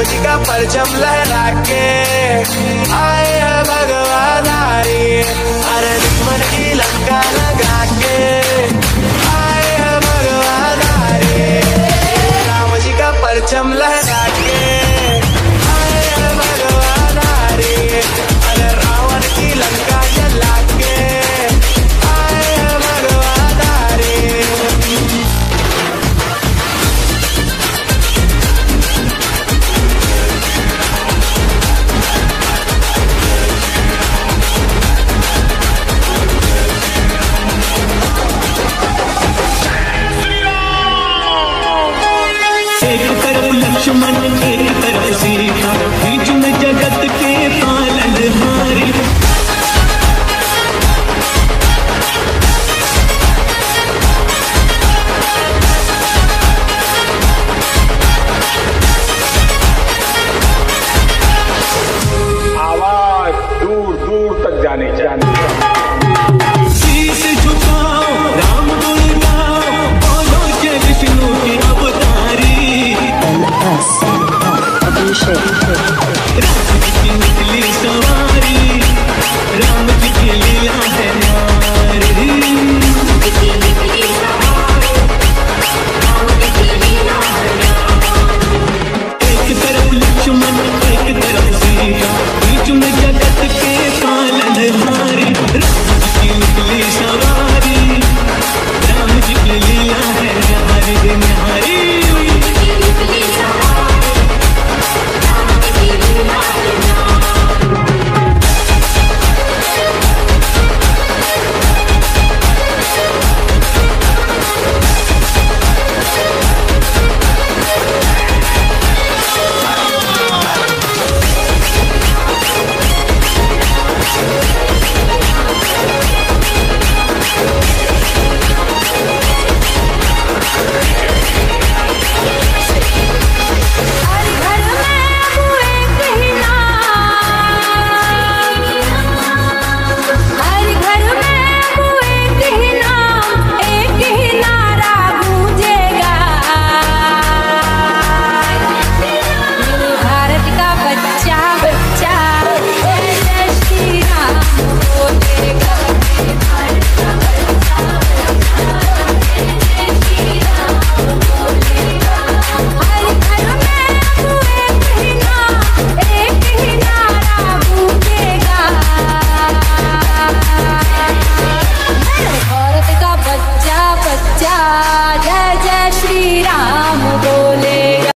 राम जी का परचम लहरा के। आए भगवान जय जय श्रीराम गो